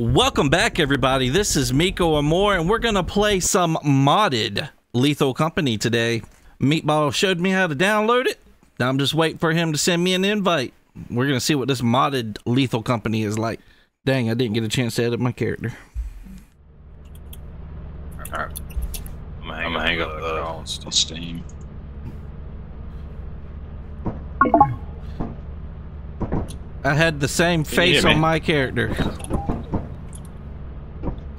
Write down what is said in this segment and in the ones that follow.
Welcome back, everybody. This is Mikko Amour, and we're going to play some modded Lethal Company today. Meatball showed me how to download it. Now I'm just waiting for him to send me an invite. We're going to see what this modded Lethal Company is like. Dang, I didn't get a chance to edit my character. Alright. I'm gonna hang, I'm up uh, on Steam. I had the same face on my character.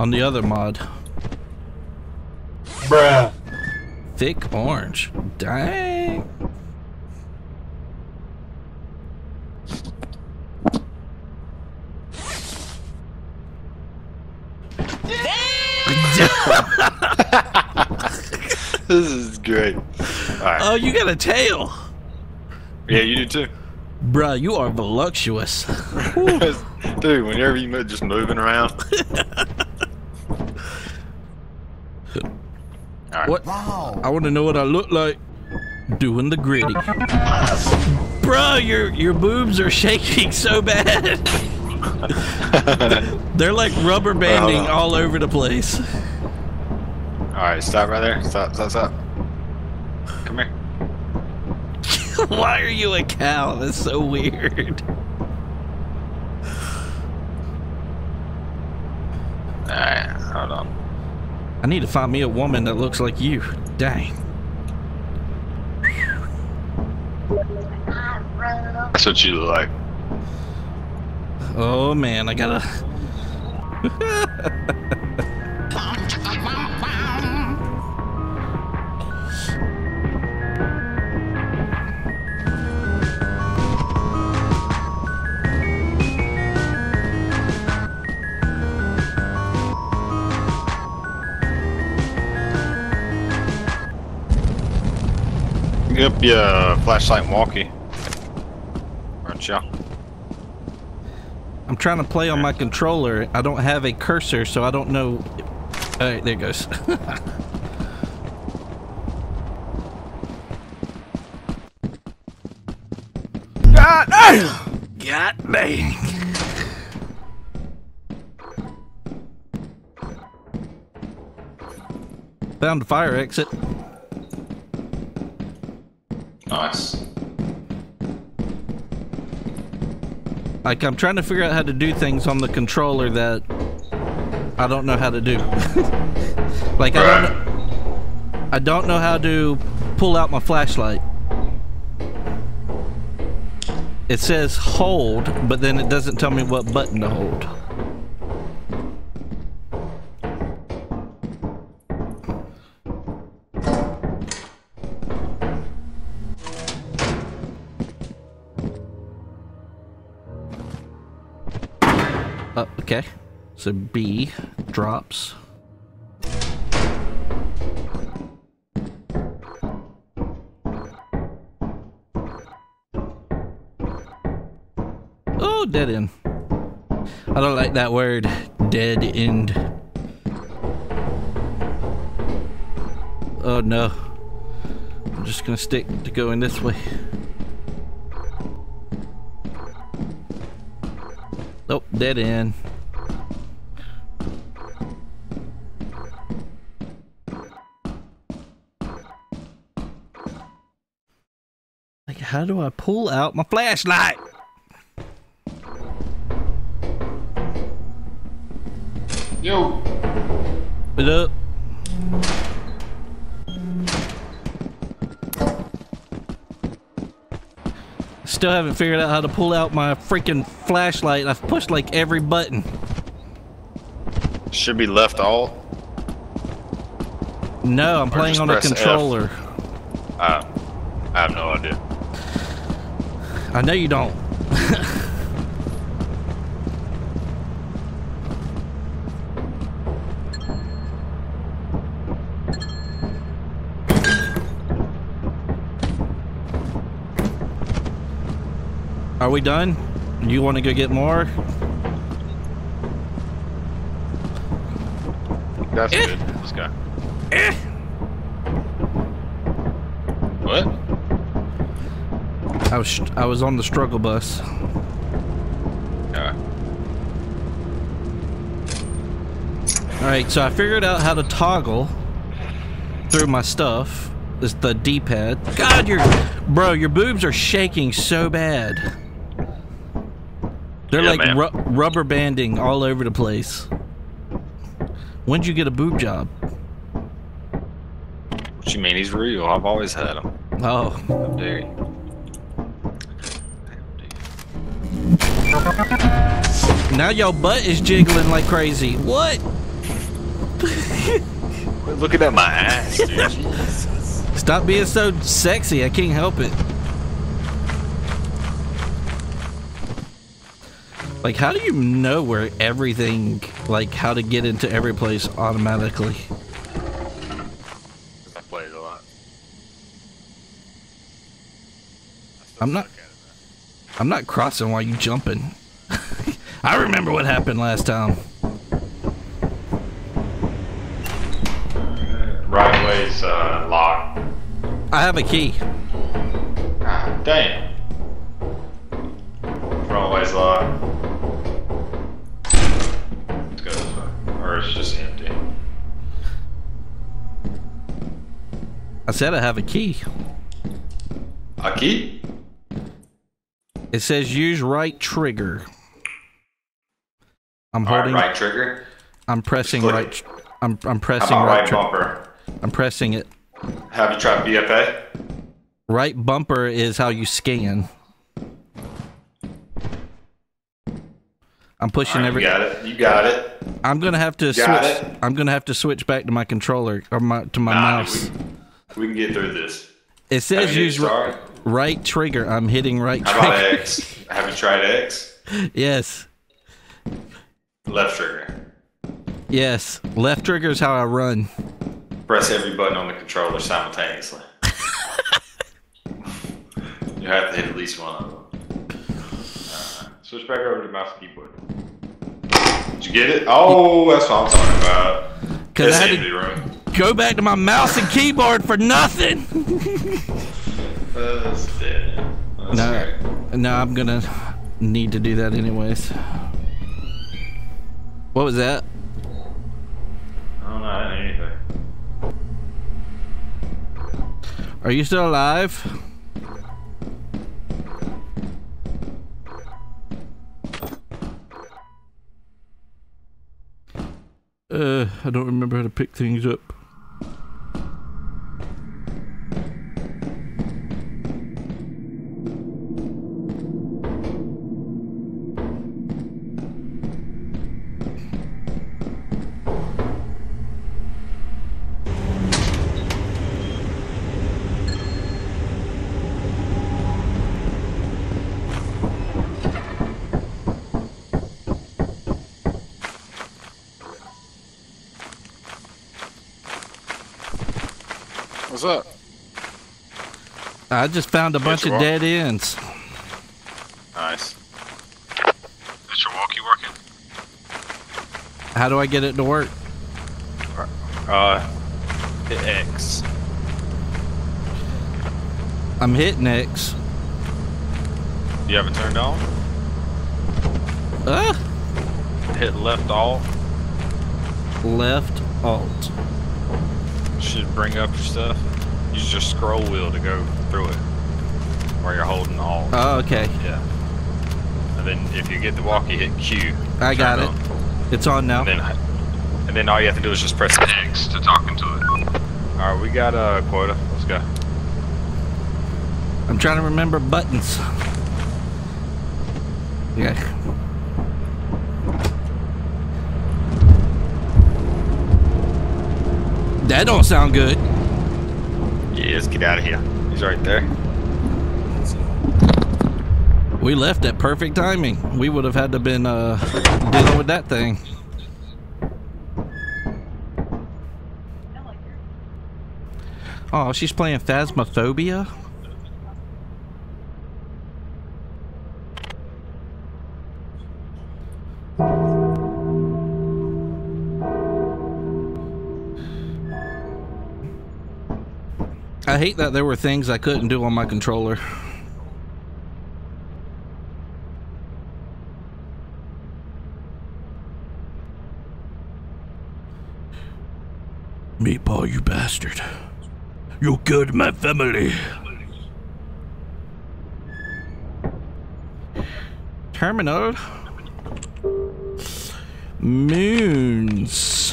On the other mod. Bruh. Thick orange. Dang. this is great. Right. Oh, you got a tail. Yeah, you do too. Bruh, you are voluptuous. Dude, whenever you just moving around. right. What? Wow. I want to know what I look like doing the gritty. Bruh, your your boobs are shaking so bad. They're like rubber banding all over the place. Alright, stop right there. Stop, stop, stop. Come here. Why are you a cow? That's so weird. Alright, hold on. I need to find me a woman that looks like you. Dang. That's what you look like. Oh man, I gotta. up your flashlight walkie. Aren't ya? I'm trying to play on my controller. I don't have a cursor, so I don't know. Alright, there goes. God damn! God dang. Found the fire exit. Nice. Like, I'm trying to figure out how to do things on the controller that I don't know how to do. like, I don't, I don't know how to pull out my flashlight. It says hold, but then it doesn't tell me what button to hold. So B drops. Oh, dead end. I don't like that word, dead end. Oh no. I'm just gonna stick to going this way. Nope, dead end. How do I pull out my flashlight? Yo. What up? Still haven't figured out how to pull out my freaking flashlight. I've pushed like every button. Should be left alt. No, I'm or playing on a controller. Uh, I have no idea. I know you don't. Are we done? You want to go get more? That's eh. good. Let's go. Eh. What? I was I was on the struggle bus. Yeah. Alright, so I figured out how to toggle through my stuff. It's the D-pad. God, your bro, your boobs are shaking so bad. They're Yeah, like ru- rubber banding all over the place. When'd you get a boob job? What you mean? He's real. I've always had him. Oh, How dare you? Now your butt is jiggling like crazy. What? Quit looking at my ass, dude. Stop being so sexy. I can't help it. Like, how do you know where everything, like, how to get into every place automatically? I played it a lot. I'm not- I'm not crossing while you jumping. I remember what happened last time. Right way's uh, locked. I have a key. Ah, damn. Front way's locked. Let's go this way. Or it's just empty. I said I have a key. A key? It says use right trigger. I'm holding. right trigger. I'm pressing right. I'm I'm pressing right. right bumper? I'm pressing it. Have you tried BFA? Right bumper is how you scan. I'm pushing Alright, every. you got it. You got it. I'm gonna have to switch. It. I'm gonna have to switch back to my controller or my to my Nah, mouse. we, we can get through this. It says use hit ri- start? right trigger. I'm hitting right How about trigger. X? Have you tried X? yes, Left trigger. yes. Left trigger is how I run. Press every button on the controller simultaneously. you have to hit at least one of them. Uh, switch back over to mouse and keyboard. Did you get it? Oh, that's what I'm talking about. Cause I had to room. go back to my mouse and keyboard for nothing. That's dead. That's No, great. no, I'm gonna need to do that anyways. What was that? I don't know. I didn't hear anything. Are you still alive? Uh, I don't remember how to pick things up. I just found a bunch of your dead ends. Nice. Is your walkie working? How do I get it to work? Uh, hit X. I'm hitting X. You have it turned on? Ah, Hit left alt. left alt. Should bring up your stuff. Use your scroll wheel to go through it. Where you're holding alt. Oh, okay. yeah. And then if you get the walkie, hit Q. I got it. on. It's on now. And then, and then all you have to do is just press X to talk into it. All right, we got a quota. Let's go. I'm trying to remember buttons. Yeah. That don't sound good. Yeah, let's get out of here. Right there. We left at perfect timing. We would have had to been uh, dealing with that thing. Oh, she's playing Phasmophobia? Hate that there were things I couldn't do on my controller. Meatball, you bastard. You killed my family. Terminal. Moons.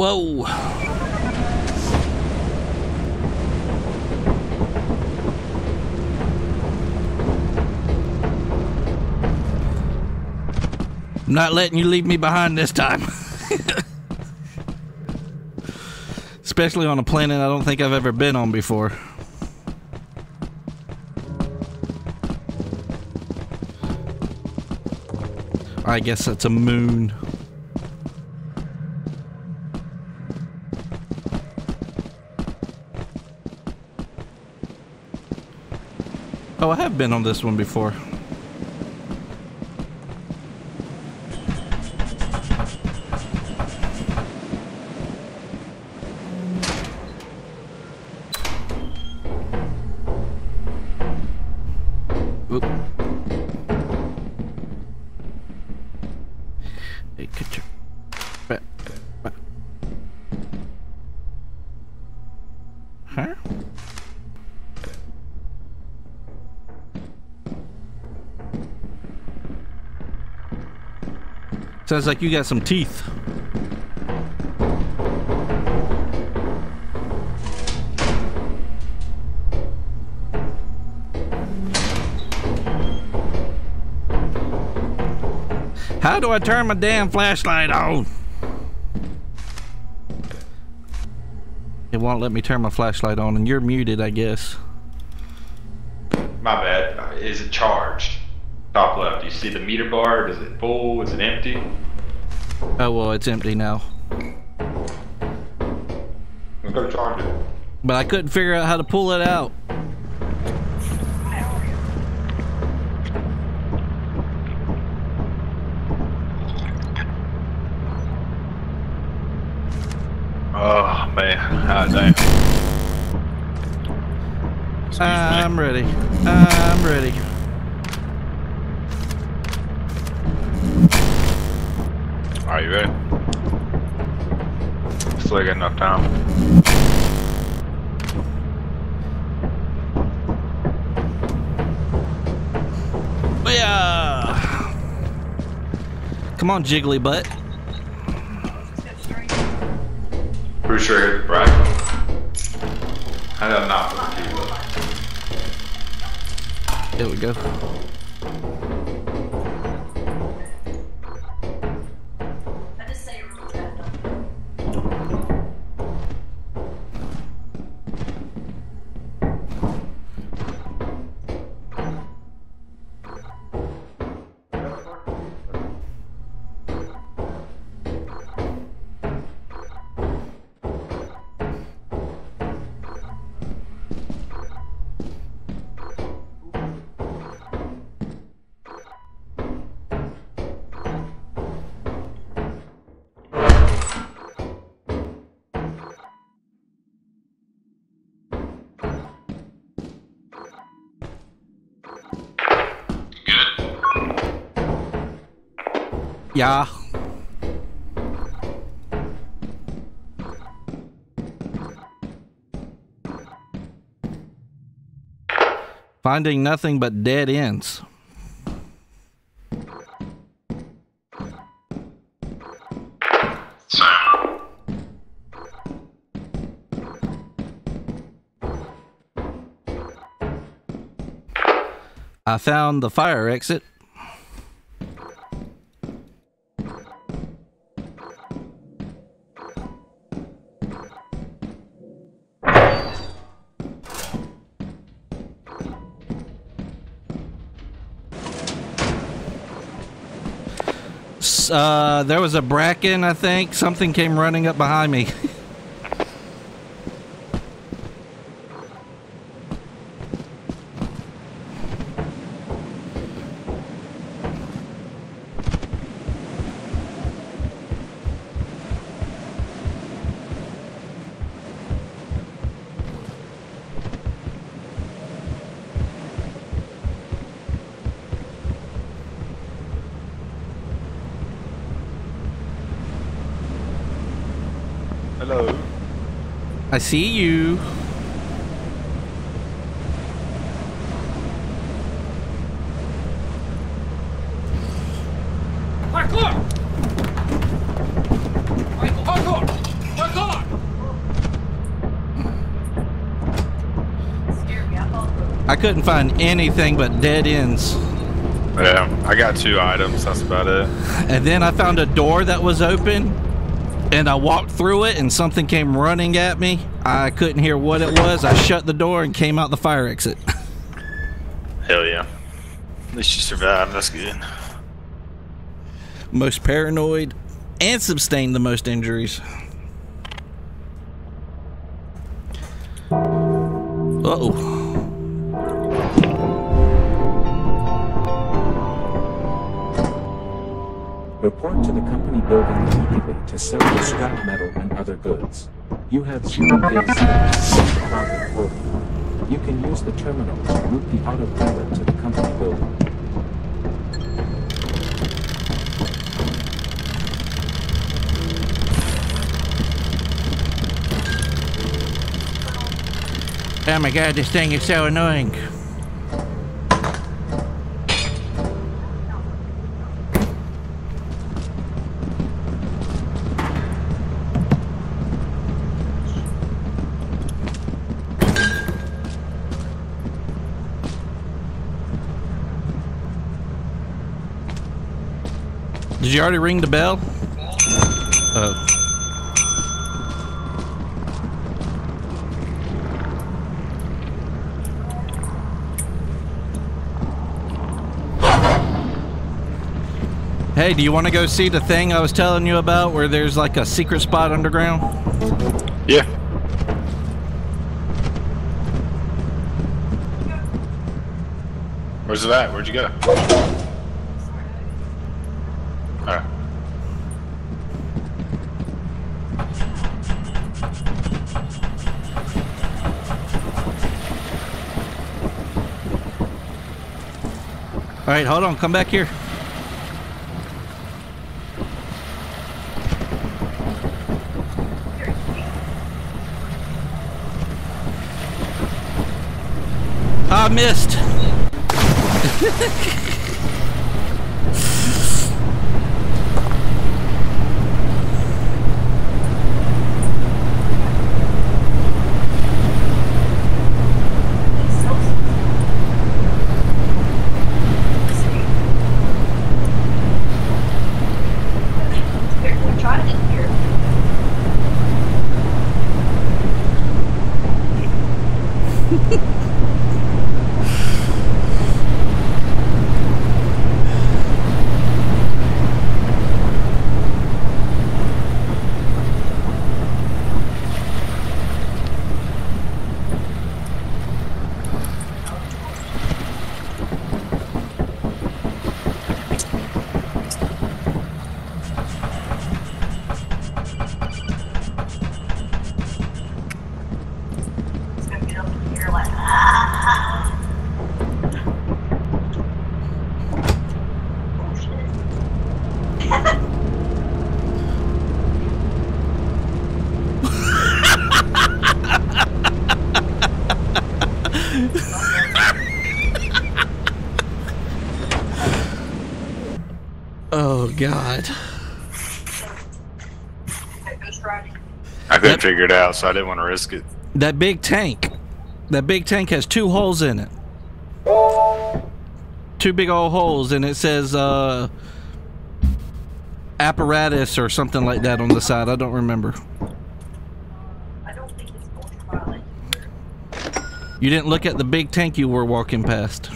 Whoa. I'm not letting you leave me behind this time. Especially on a planet I don't think I've ever been on before. I guess that's a moon. Oh, I have been on this one before. Sounds like you got some teeth. How do I turn my damn flashlight on? It won't let me turn my flashlight on, and you're muted, I guess. My bad. Is it charged? Top left. You see the meter bar? Is it full? Is it empty? Oh, well, it's empty now. Let's go charge it. But I couldn't figure out how to pull it out. Oh man, ah damn. I'm ready. I'm Come on, jiggly butt. Pretty sure hit the bracken. How did not put the key There we go. Yeah. Finding nothing but dead ends. I found the fire exit. Uh there was a bracken, I think. Something came running up behind me. Hello. I see you. Parkour! Michael, parkour! Parkour! I I couldn't find anything but dead ends. Yeah, I got two items. That's about it. And then I found a door that was open and I walked through it and something came running at me. I couldn't hear what it was. I shut the door and came out the fire exit. Hell yeah. At least you survived. That's good. most paranoid and sustained the most injuries. To sell your scrap metal and other goods. You have zero days left to. You can use the terminal to route the autopilot to the company building. Oh my god, this thing is so annoying. You already ring the bell? Oh. Hey, do you want to go see the thing I was telling you about where there's like a secret spot underground? Yeah. Where's it at? Where'd you go? All right, hold on. Come back here. I missed. So I didn't want to risk it. That big tank. That big tank has two holes in it. Two big old holes, and it says uh, apparatus or something like that on the side. I don't remember. You didn't look at the big tank you were walking past.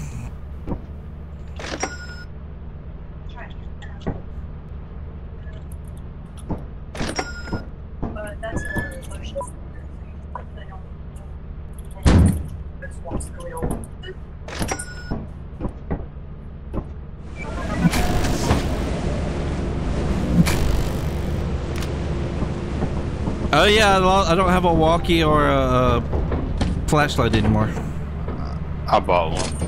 Oh yeah, I don't have a walkie or a flashlight anymore. I bought one.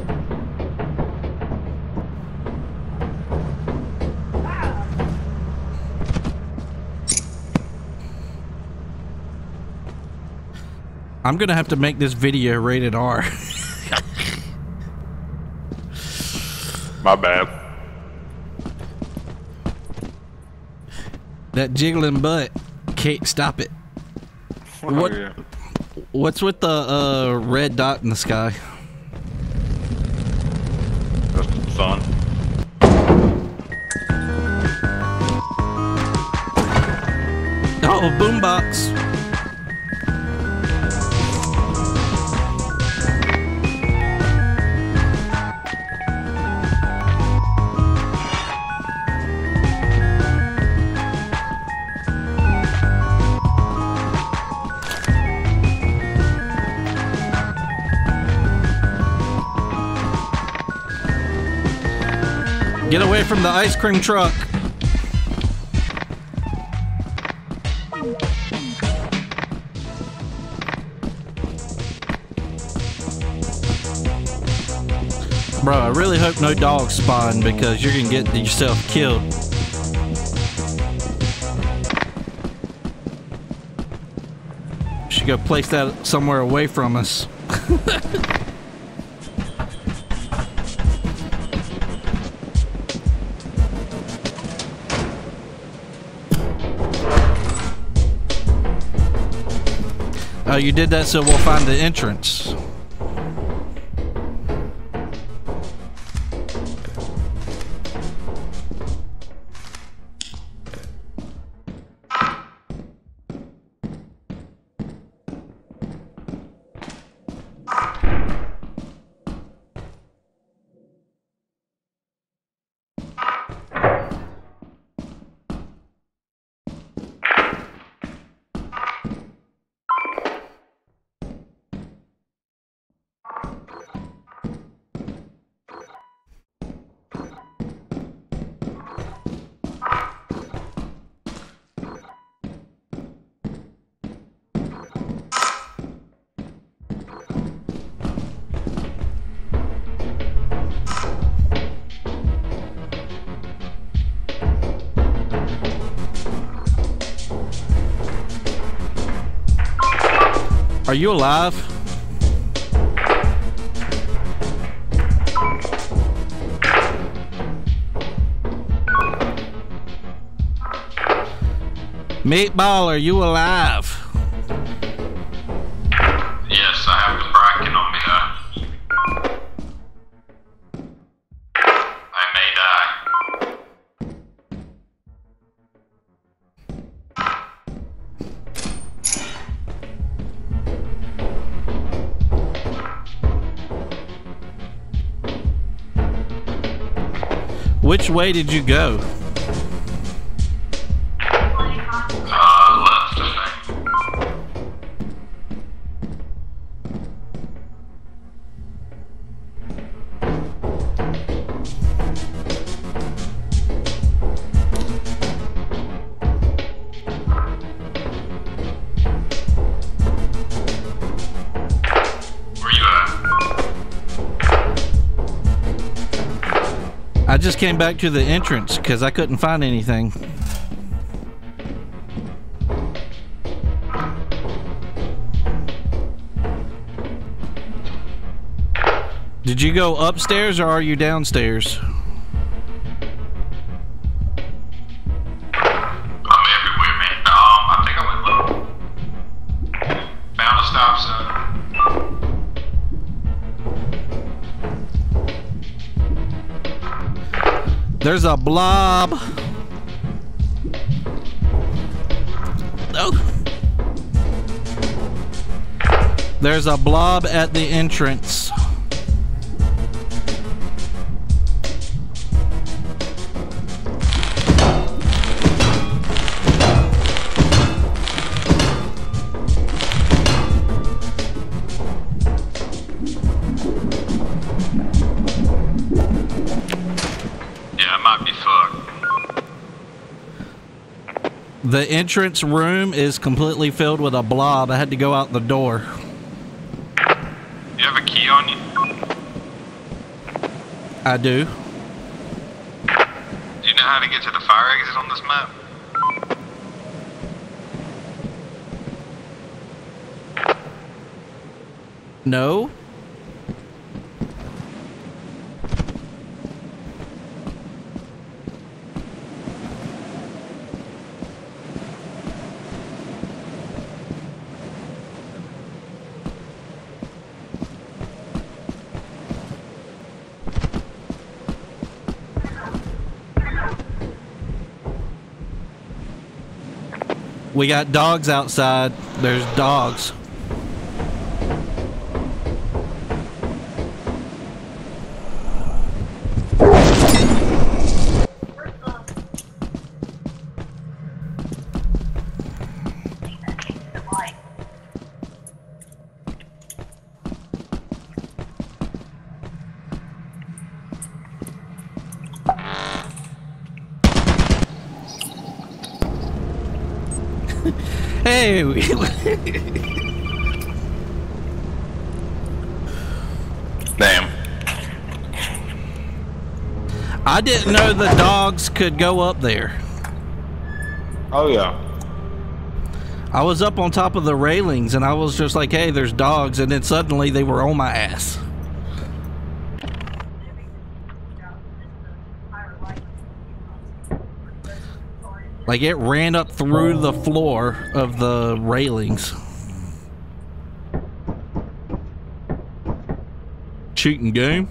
I'm gonna have to make this video rated R. My bad. that jiggling butt can't stop it. What- Oh, yeah. What's with the uh, red dot in the sky? That's the sun. Oh, boombox. Away from the ice cream truck. Bro, I really hope no dogs spawn because you're gonna get yourself killed. Should go place that somewhere away from us. you did that so we'll find the entrance. You alive? Meatball, are you alive? Way did you go? Came back to the entrance because I couldn't find anything. Did you go upstairs or are you downstairs? There's a blob. Oh. There's a blob at the entrance. The entrance room is completely filled with a blob. I had to go out the door. You have a key on you? I do. Do you know how to get to the fire exit on this map? No. We got dogs outside. There's dogs. I didn't know the dogs could go up there. Oh yeah. I was up on top of the railings and I was just like, hey, there's dogs. And then suddenly they were on my ass. Like it ran up through the floor of the railings. Cheating game.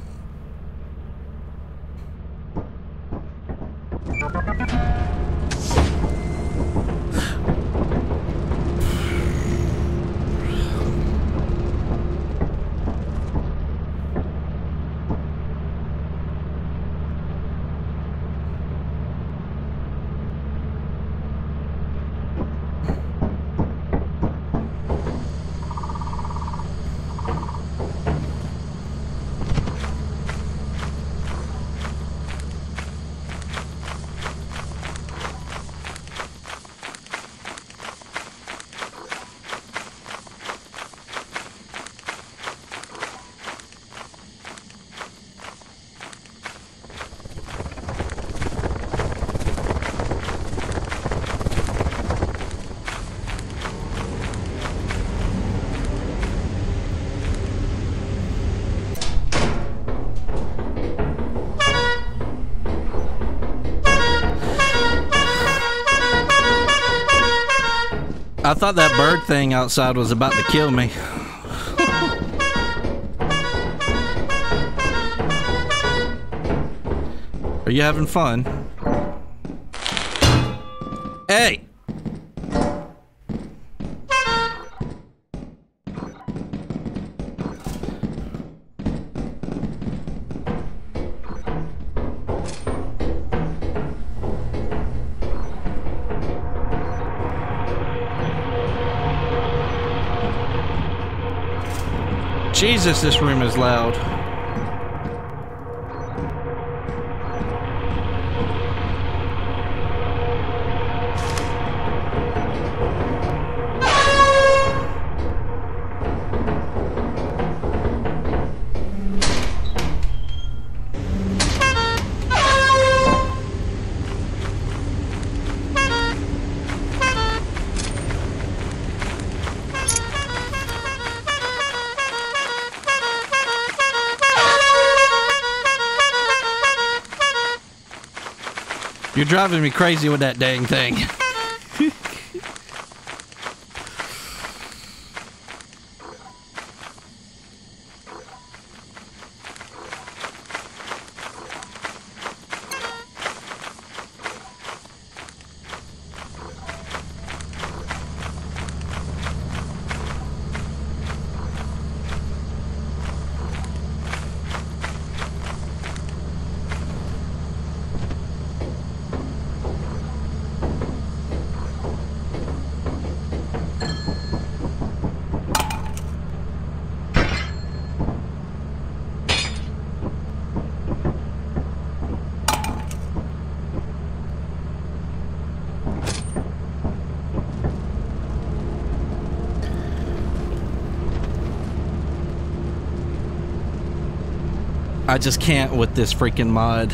Thought that bird thing outside was about to kill me. Are you having fun? Hey! Jesus, this room is loud. You're driving me crazy with that dang thing. I just can't with this freaking mod.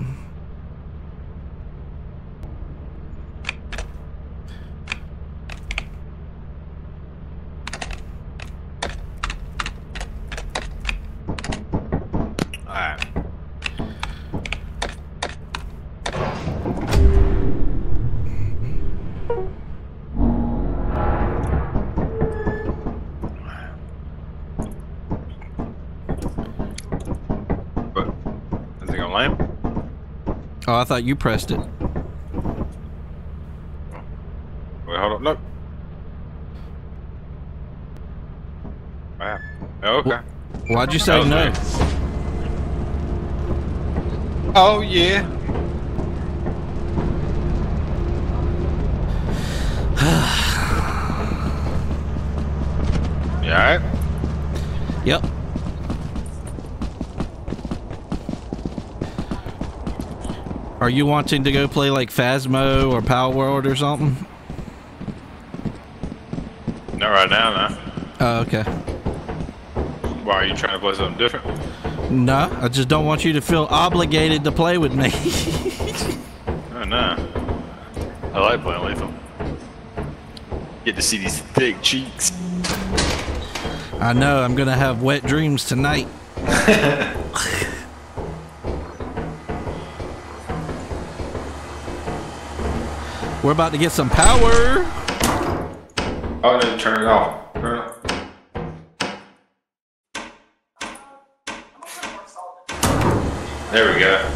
Alright. What? Is it gonna land? Oh, I thought you pressed it. Wait, hold on. No. Wow. Okay. Why'd you say no? weird. Oh yeah. you alright? Yep. Are you wanting to go play like Phasmo or Palworld or something? Not right now, no. Oh, okay. Why are you trying to play something different? No, I just don't want you to feel obligated to play with me. Oh no. I like playing lethal. Get to see these thick cheeks. I know I'm gonna have wet dreams tonight. We're about to get some power. Oh, no, turn it off. Turn it off. There we go.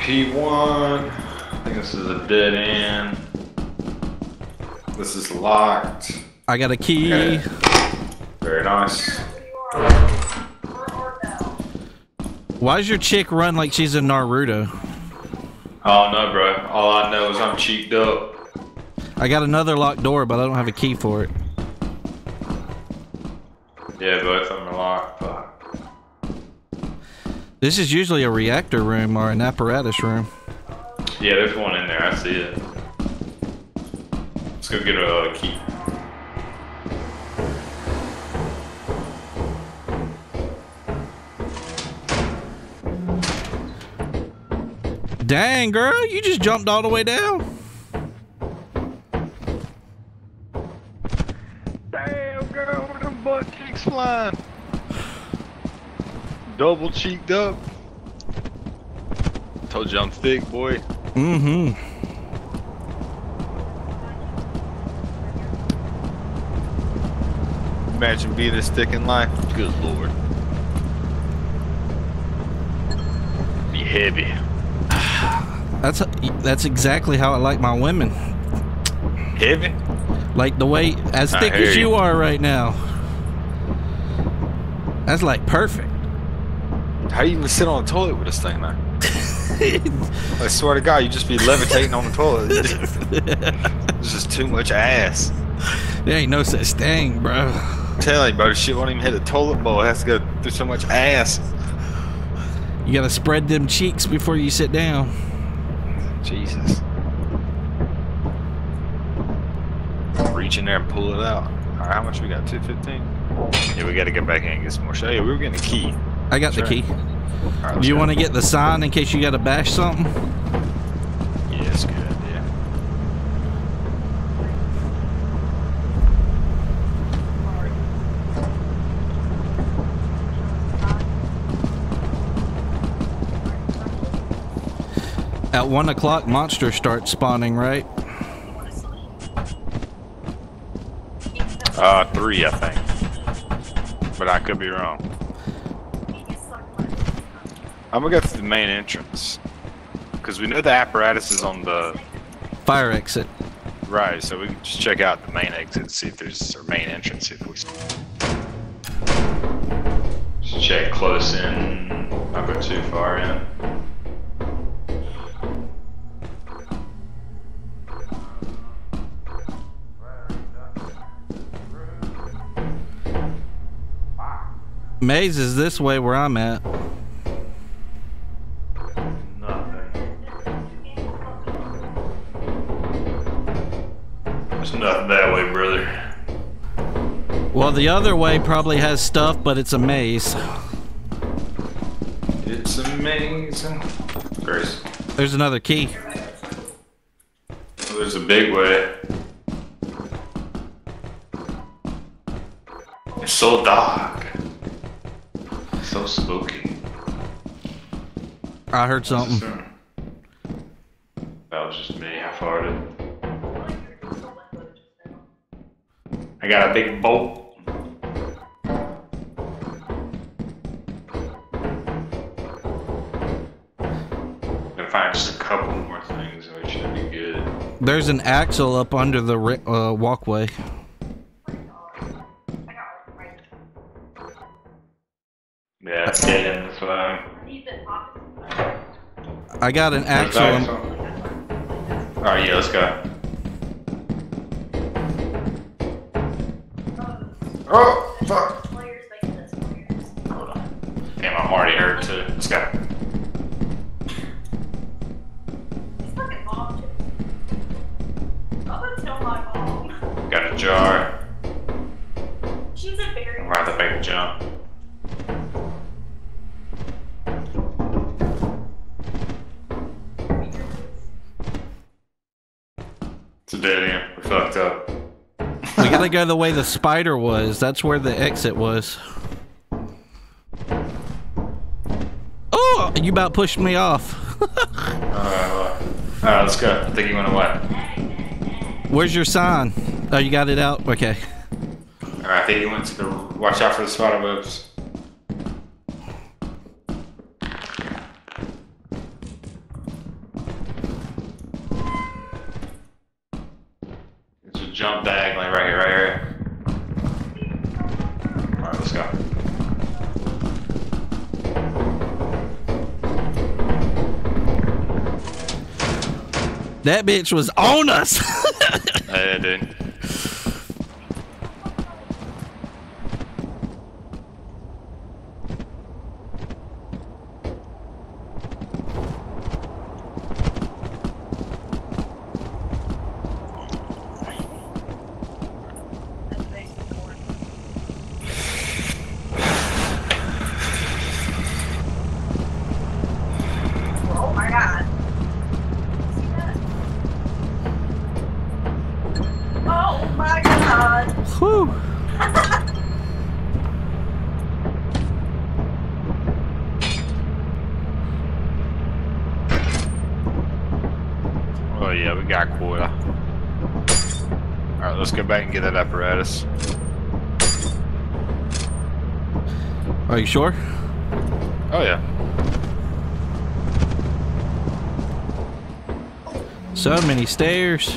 P1. I think this is a dead end. This is locked. I got a key. Very nice. Why does your chick run like she's in Naruto? Oh no, bro. All I know is I'm cheeked up. I got another locked door, but I don't have a key for it. Yeah, both of them are locked. But This is usually a reactor room or an apparatus room. yeah, there's one in there. I see it. Let's go get a uh, key. Dang, girl, you just jumped all the way down. Damn, girl, with them butt cheeks flying. Double cheeked up. Told you I'm thick, boy. Mm-hmm. Imagine being this thick in life. Good lord. Be heavy. That's that's exactly how I like my women. Heavy? Like the way as I thick as you you. are right now. That's like perfect. How do you even sit on the toilet with this thing, man? I swear to God, you just be levitating on the toilet. This is too much ass. there ain't no such thing, bro. I'm telling you, bro, shit won't even hit the toilet bowl. It has to go through so much ass. You gotta spread them cheeks before you sit down. Jesus. Reach in there and pull it out. Alright, how much we got? 215? Yeah, we gotta get back in and get some more shit. Yeah, we were getting a key. I got Sure. the key. Alright, Do you want to get the sign in case you gotta bash something? Yeah, it's good, yeah. At one o'clock, monsters start spawning, right? Uh, three, I think. but I could be wrong. He gets sucked by it. I'm gonna go through the main entrance. Because we know the apparatus is on the Fire exit. right, so we can just check out the main exit and see if there's our main entrance if we just check close in. Not go too far in. Maze is this way where I'm at. Nothing. There's nothing that way, brother. Well, the other way probably has stuff, but it's a maze. It's amazing. Grace. There's another key. Well, there's a big way. It's so dark. Spooky. I heard something. That was just me. I farted. I got a big bolt. Gonna find just a couple more things and we should be good. There's an axle up under the uh, walkway. I got an axle. Alright, Alright, yeah, let's go. Oh, fuck. Players make this players. Hold on. Damn, I'm already hurt too. Let's go. These fucking mom chicks. I'm gonna tell my mom. Got a jar. She's a very. I'm gonna have to make a jump. It's dead end. We fucked up. we gotta go the way the spider was. That's where the exit was. Oh, you about pushed me off. Alright, Alright, let's go. I think he went away. Where's your sign? Oh, you got it out? Okay. Alright, I think he went to the. Watch out for the spider webs. That bitch was on us. Hey, dude. Oh my god. See that? Oh my god. Whew. Oh yeah, we got quota. Alright, let's go back and get that apparatus. Are you sure? Oh yeah. So many stairs.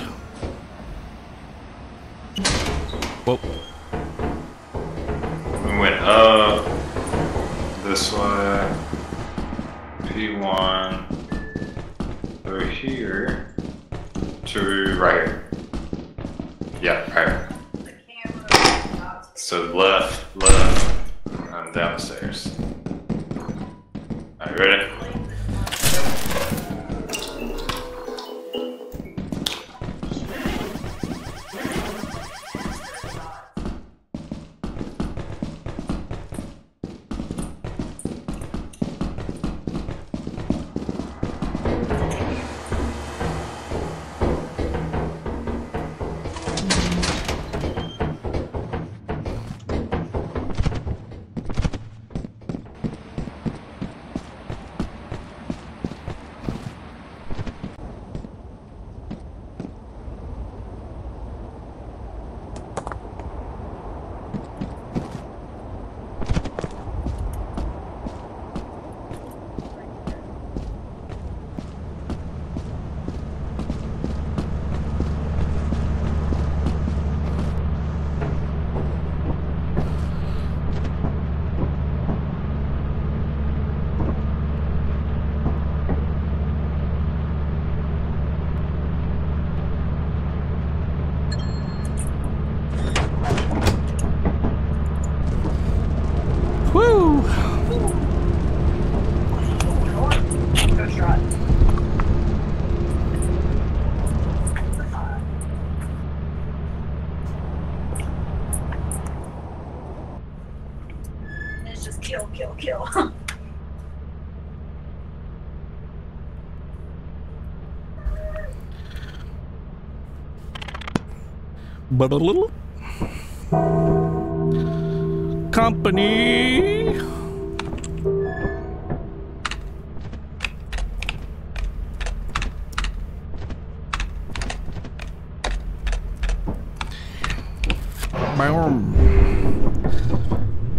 Company. Boom.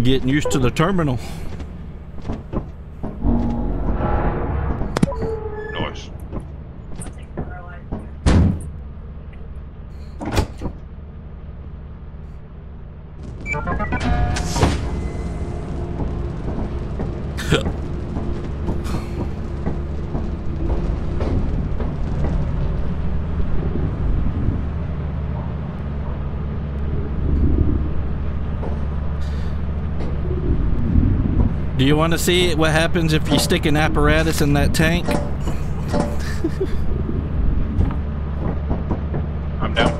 Getting used to the terminal. You want to see what happens if you stick an apparatus in that tank? I'm down.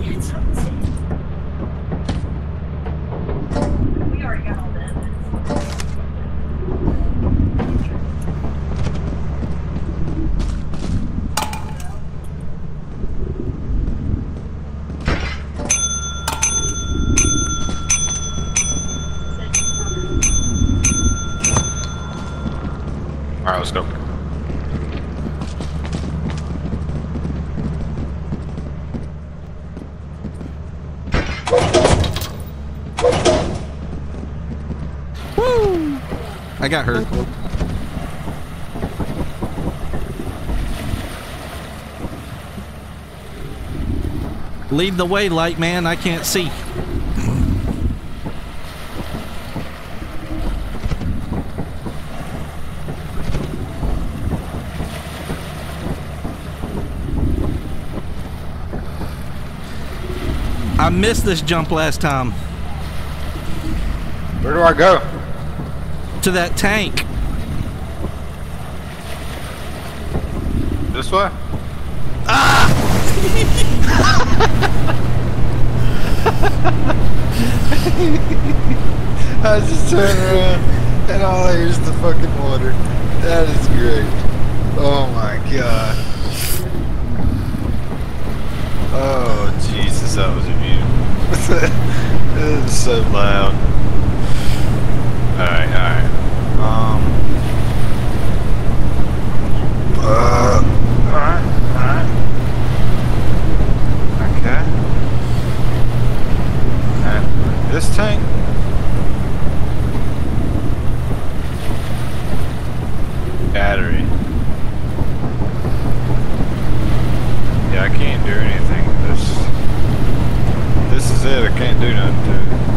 It's not the same. We already got all that. Alright, let's go. Woo! I got hurt. Lead the way, light man. I can't see. I missed this jump last time Where do I go? To that tank. This way? Ah! I just turned around and all I hear is the fucking water. That is great. Oh my god. Oh Jesus, that was a view. it is so loud. Alright, alright. Um uh, alright, alright. Okay. And this tank battery. Yeah, I can't do anything. This this is it. I can't do nothing to it.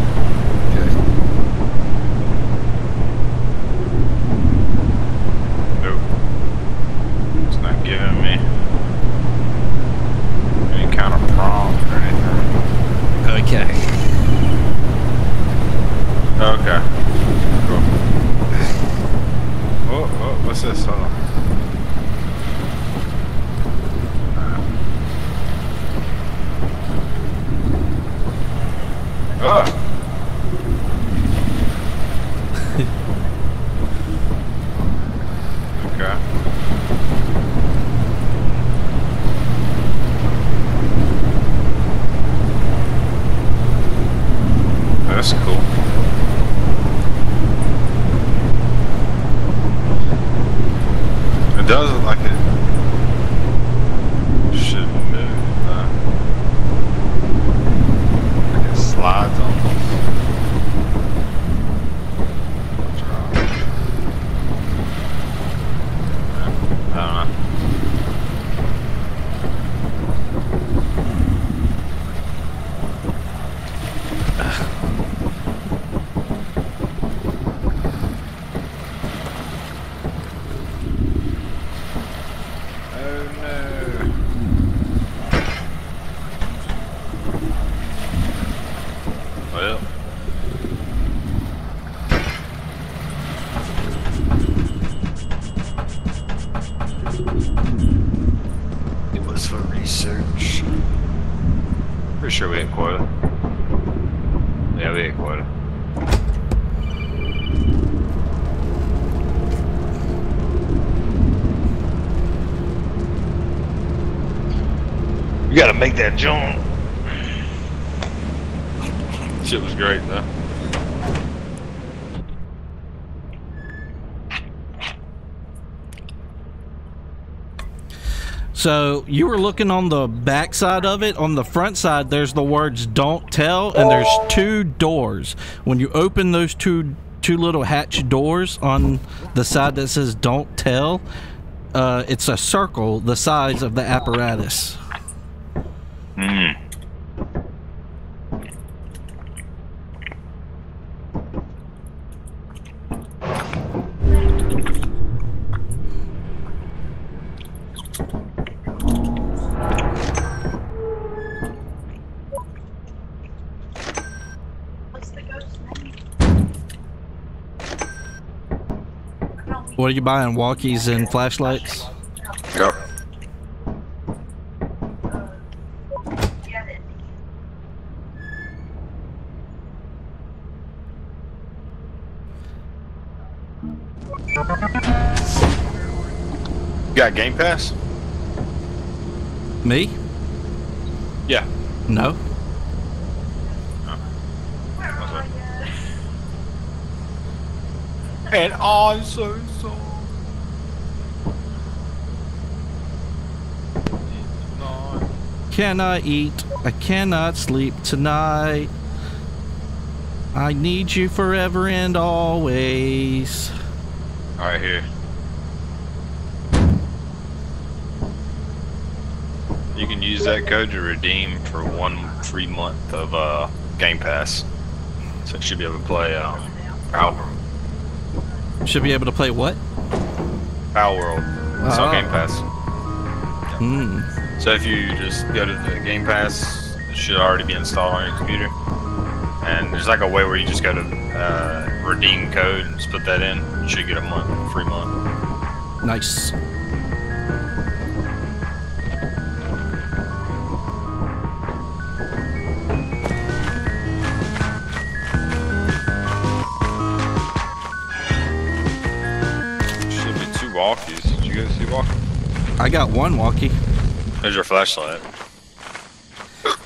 You gotta make that jump. Shit was great though. So you were looking on the back side of it. On the front side, there's the words "Don't tell," and there's two doors. When you open those two two little hatch doors on the side that says "Don't tell," uh, it's a circle the size of the apparatus. Hmm. What's the ghost name? I don't What are you buying? Walkies and flashlights? Go. Game Pass? Me? Yeah. No. Where am I at? And I'm so sorry. Cannot eat? I cannot sleep tonight. I need you forever and always. Alright, here. You can use that code to redeem for one free month of uh, Game Pass. So you should be able to play um, Palworld. Should be able to play what? Palworld. It's on Oh. Game Pass. Hmm. So if you just go to the Game Pass, it should already be installed on your computer. And there's like a way where you just go to uh, redeem code and just put that in. You should get a month, free month. Nice. I got one walkie. There's your flashlight.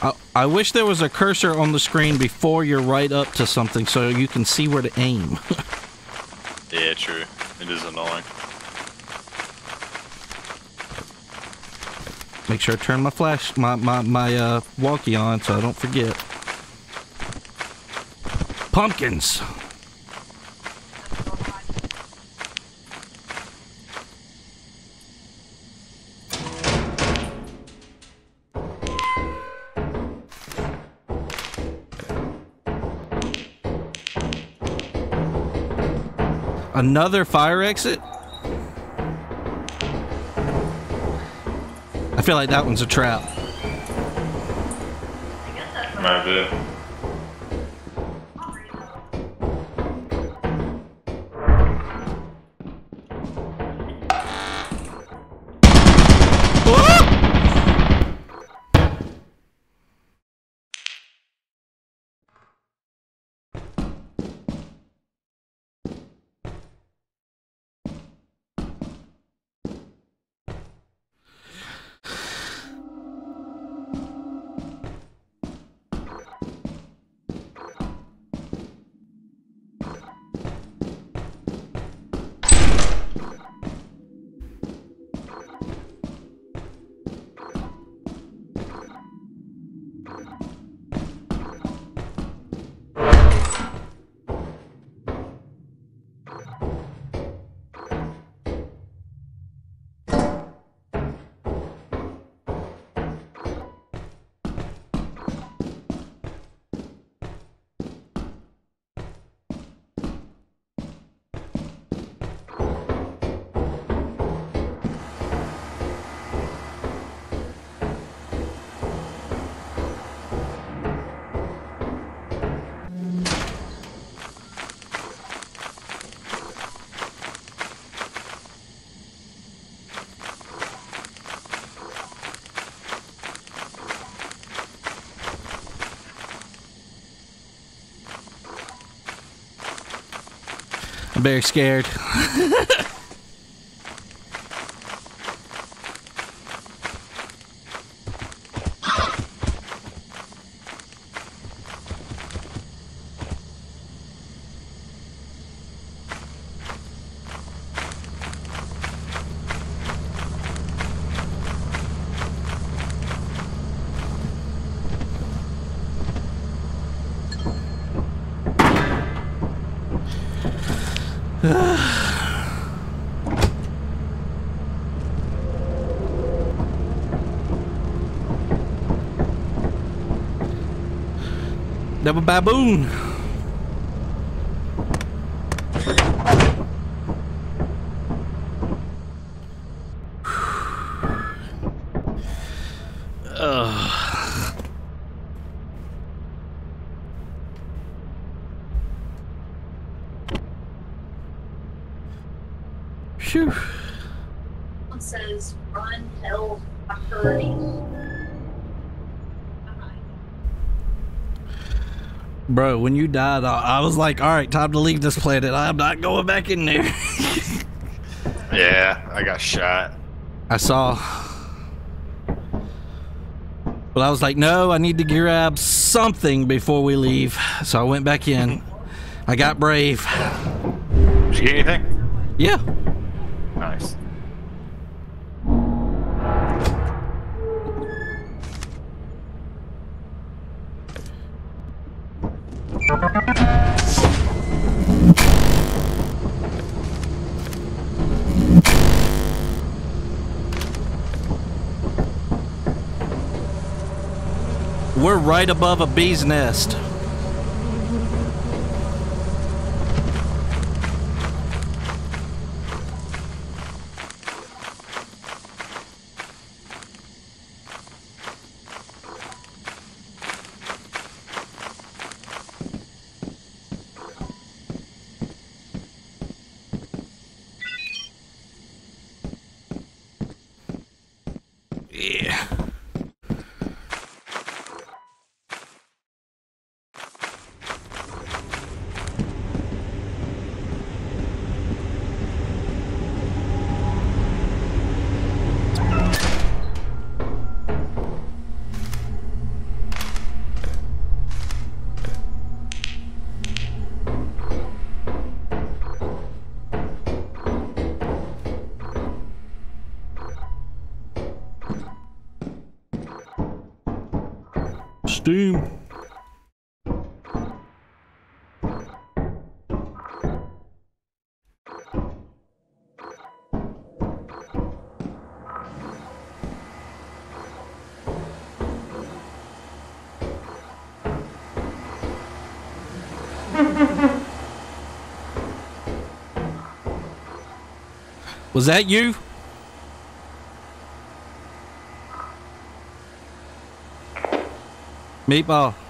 I, I wish there was a cursor on the screen before you're right up to something so you can see where to aim. Yeah, true. It is annoying. Make sure I turn my flash, my, my, my uh, walkie on so I don't forget. Pumpkins. Another fire exit? I feel like that one's a trap. Might be. Very scared. Double baboon. Ugh. Phew. One says run hell fuckery. Bro, when you died, I I was like, all right, time to leave this planet. I'm not going back in there. Yeah, I got shot. I saw. But I was like, no, I need to grab something before we leave. So I went back in. I got brave. Did you get anything? Yeah. Right above a bee's nest. Steam. Was that you? Meatball.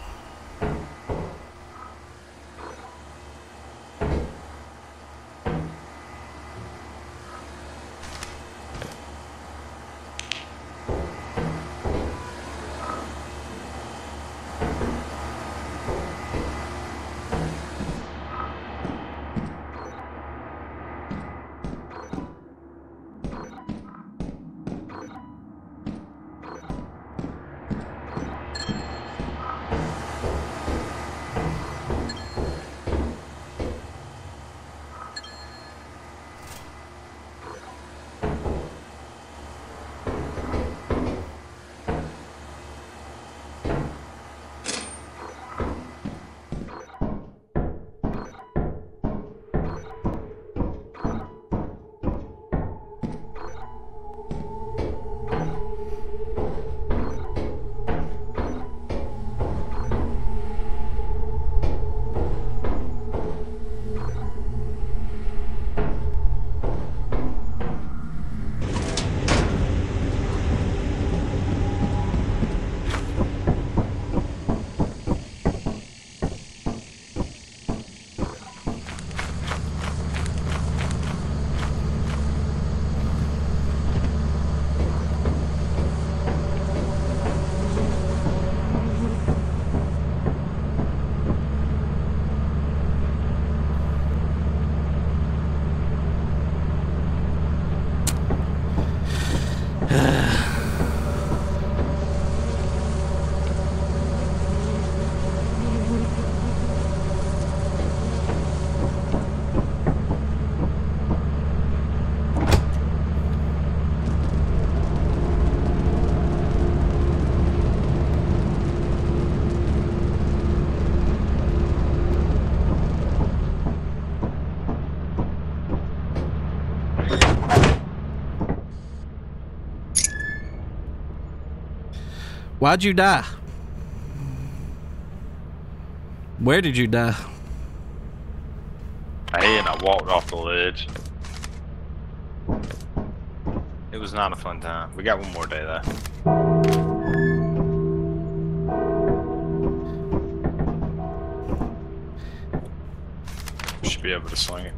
Why'd you die? Where did you die? I hit and I walked off the ledge. It was not a fun time. We got one more day though. Should be able to sling it.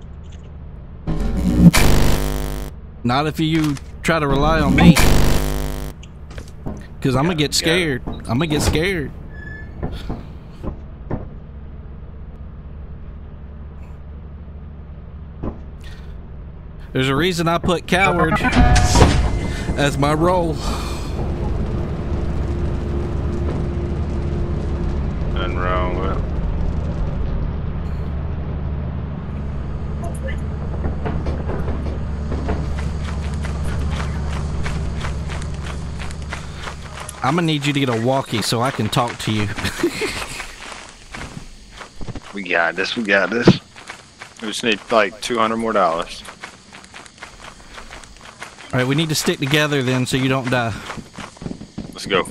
Not if you try to rely on me. Cause I'm gonna get it, got scared. I'm gonna get scared. There's a reason I put coward as my role. I'm gonna need you to get a walkie so I can talk to you. We got this. We got this. We just need like 200 more dollars. All right, we need to stick together then so you don't die. Let's go.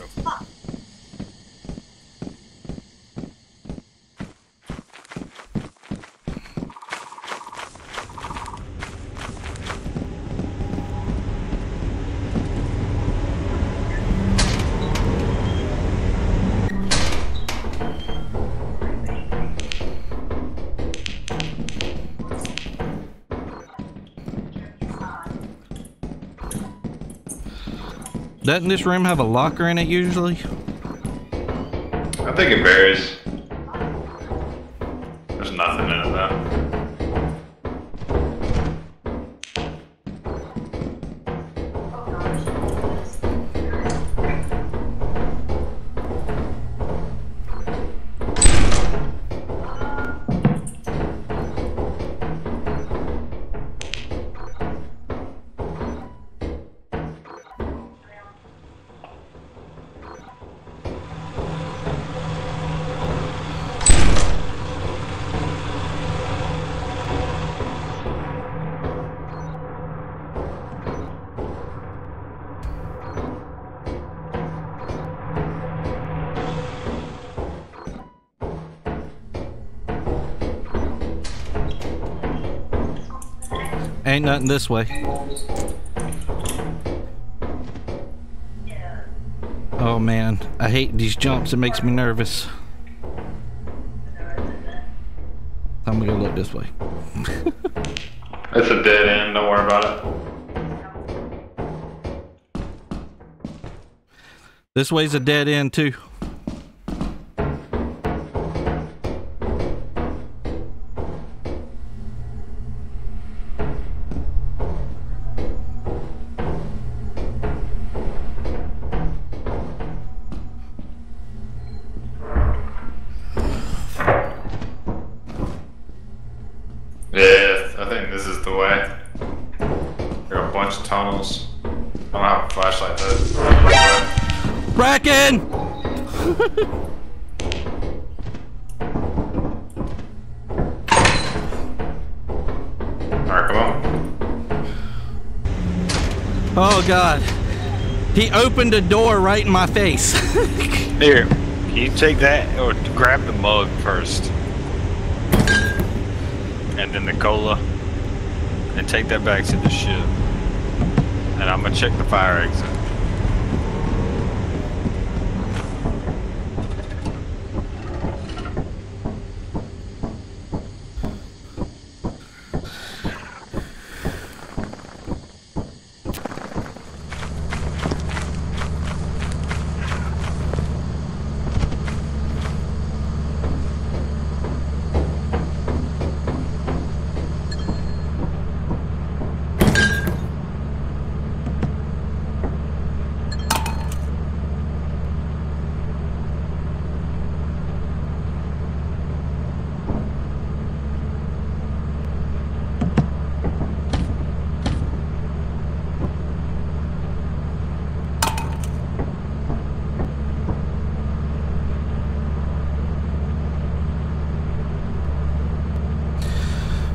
Doesn't this room have a locker in it usually? I think it varies. Ain't nothing this way. Oh man, I hate these jumps. It makes me nervous. I'm gonna go look this way. It's a dead end. Don't worry about it. This way's a dead end too. Tunnels. I don't have a flashlight though. Bracken! Alright, come on. Oh god. He opened a door right in my face. Here, can you take that or grab the mug first? And then the cola. And take that back to the ship. And I'm gonna check the fire exit.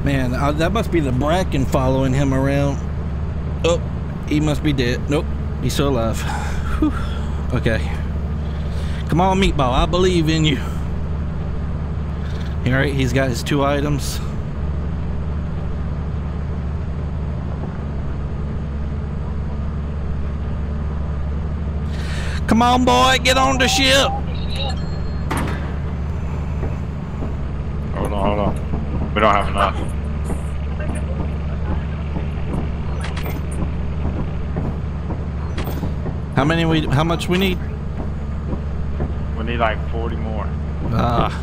Man, uh, that must be the Bracken following him around. Oh, he must be dead. Nope, he's still alive. Whew. Okay. Come on, Meatball. I believe in you. All right, he's got his two items. Come on, boy, get on the ship. Hold on, hold on. We don't have enough. How many we? How much we need? We need like 40 more. Ah.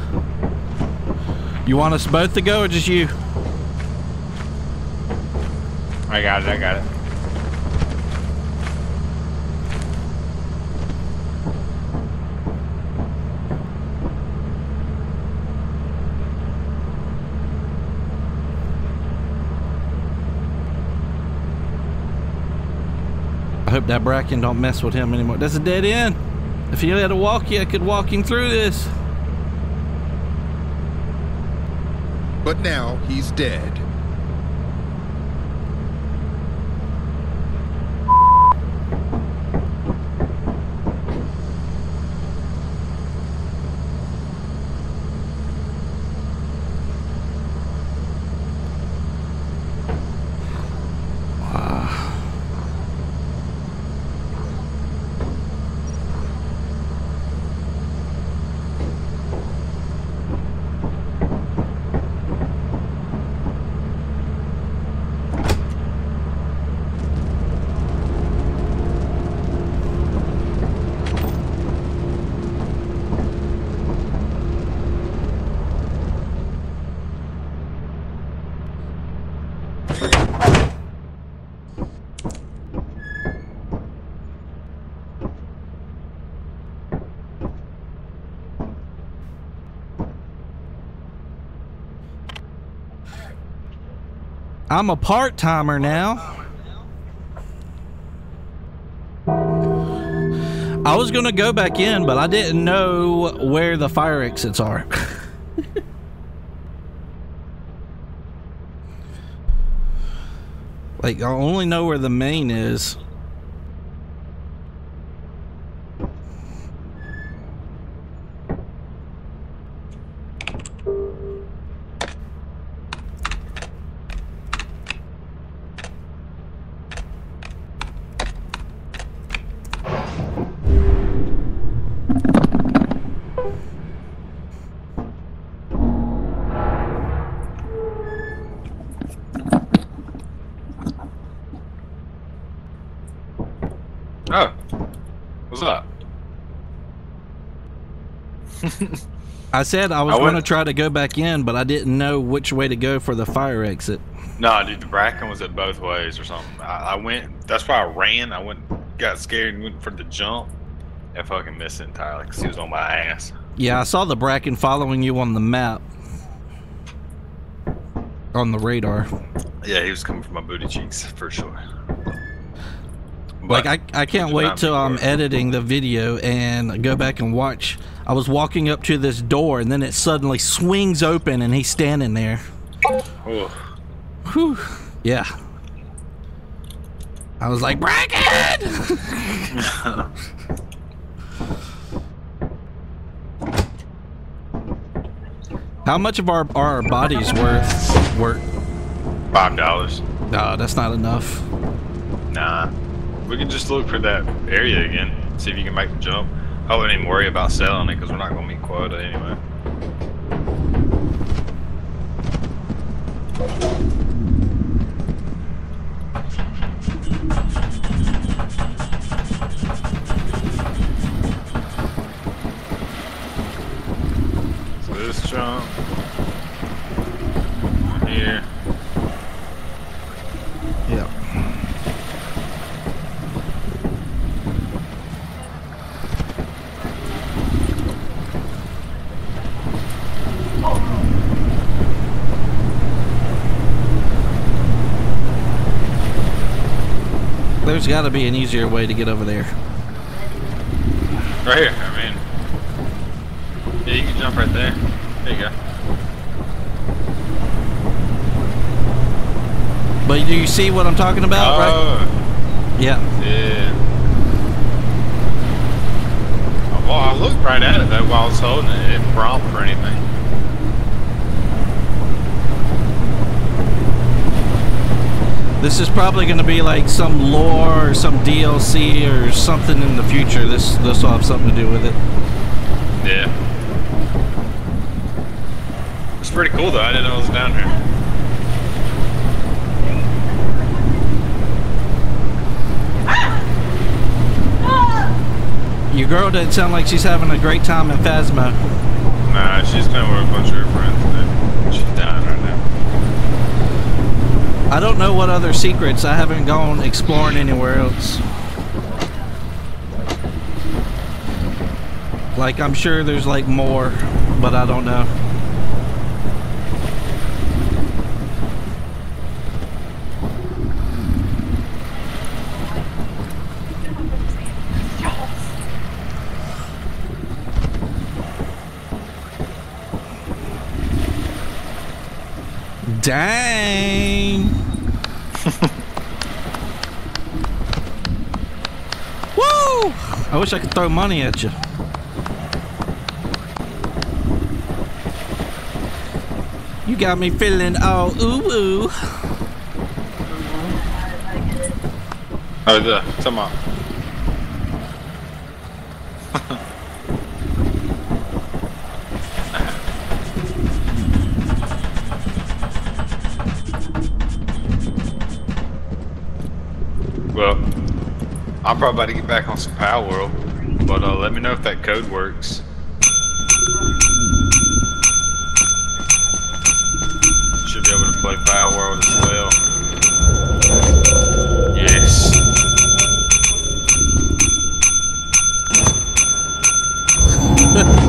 you want us both to go or just you? I got it, I got it. Hope that Bracken don't mess with him anymore. That's a dead end. If he had a walkie, I could walk him through this. But now he's dead. I'm a part timer now. I was gonna go back in, but I didn't know where the fire exits are. like I only know where the main is. Oh. Up? I said I was going to try to go back in, but I didn't know which way to go for the fire exit. No, dude, the bracken was at both ways or something. I, I went, that's why I ran. I went, got scared and went for the jump and fucking missed it entirely because he was on my ass. Yeah, I saw the bracken following you on the map. On the radar. Yeah, he was coming for my booty cheeks for sure. Like I, I can't wait till I'm editing the video and go back and watch. I was walking up to this door and then it suddenly swings open and he's standing there. Oh. Whew. Yeah. I was like, Bracken! How much of our, are our bodies worth? Worth? Five dollars. No, that's not enough. Nah. We can just look for that area again. See if you can make the jump. I wouldn't even worry about selling it because we're not going to meet quota anyway. So this jump. Here. Yeah. There's got to be an easier way to get over there. Right here, I mean. Yeah, you can jump right there. There you go. But do you see what I'm talking about? Oh. Right? Oh, Yeah. yeah. Well, I looked right at it though while I was holding it. It didn't prompt for anything. This is probably going to be like some lore or some DLC or something in the future. This this will have something to do with it. Yeah. It's pretty cool though. I didn't know it was down here. Your girl doesn't sound like she's having a great time in Phasma. Nah, she's playing with a bunch of her friends. Today. She's dying right now. I don't know what other secrets. I haven't gone exploring anywhere else. Like I'm sure there's like more, but I don't know. Dang. I wish I could throw money at you. You got me feeling all ooh ooh. Oh, the probably about to get back on some Palworld, but uh, let me know if that code works. Should be able to play Palworld as well. Yes.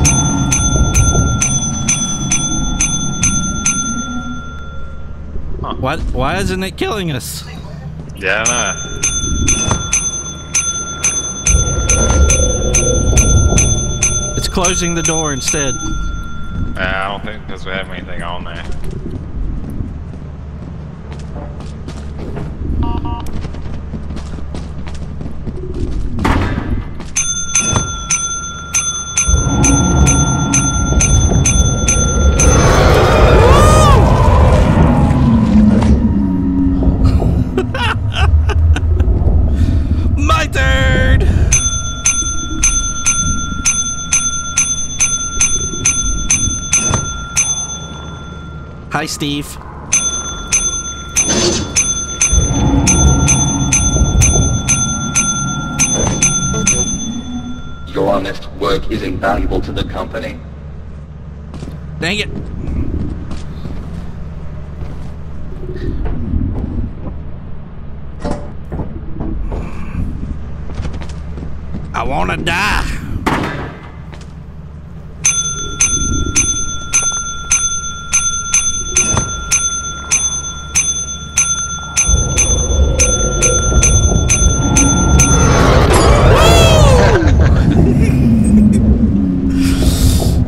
What? Why isn't it killing us? Yeah, I know. Closing the door instead. Uh, I don't think because we have anything on there. Hi, Steve. Your honest work is invaluable to the company. Dang it. I want to die.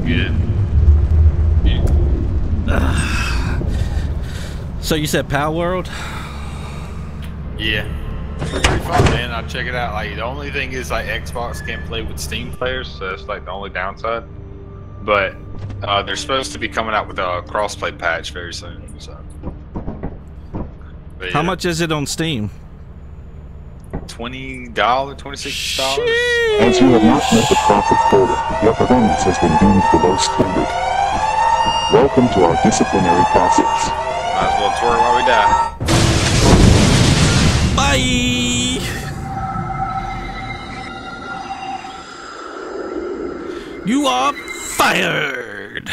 Good. You- So you said Palworld? Yeah. Pretty fun, man. I'll check it out. Like the only thing is like Xbox can't play with Steam players, so that's like the only downside. But uh, they're supposed to be coming out with a crossplay patch very soon. So. But How yeah, much is it on Steam? Twenty dollar, twenty six dollars. As you have not met the profit quota, your performance has been deemed below standard. Welcome to our disciplinary process. Might as well twerk while we die. Bye. You are fired.